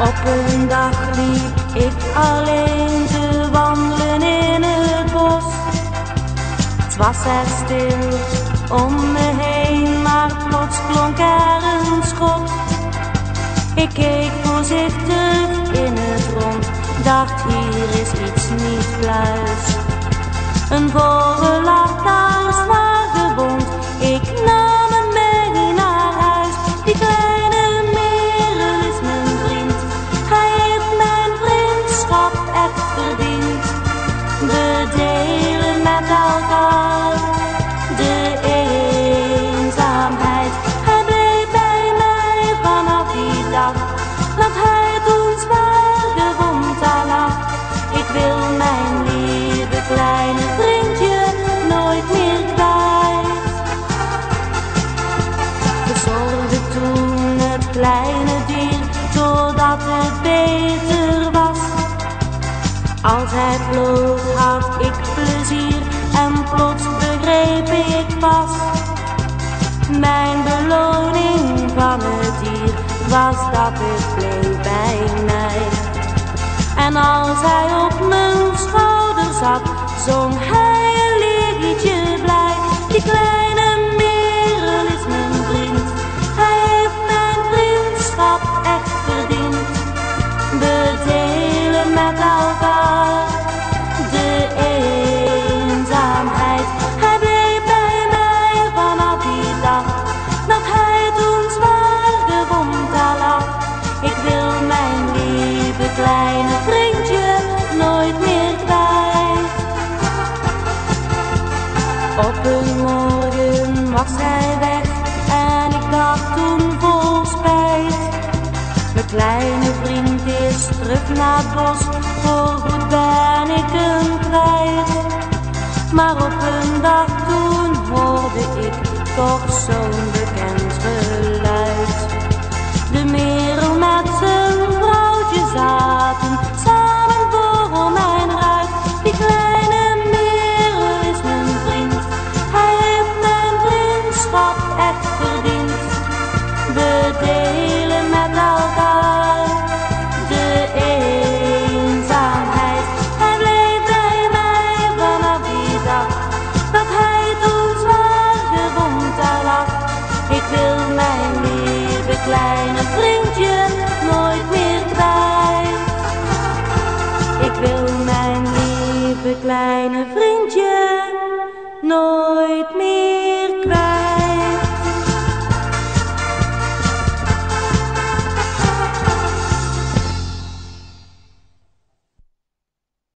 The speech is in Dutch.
Op een dag liep ik alleen te wandelen in het bos. Het was er stil om me heen, maar plots klonk er een schot. Ik keek voorzichtig in het rond, dacht hier is iets niet pluis. Kleine dier totdat het beter was. Als hij vloog had ik plezier en plots begreep ik pas. Mijn beloning van het dier was dat het bleef bij mij. En als hij op mijn schouder zat, zong hij een liedje blij. Die kleine terug naar het bos, voorgoed ben ik hem kwijt. Maar op een dag toen hoorde ik toch zo'n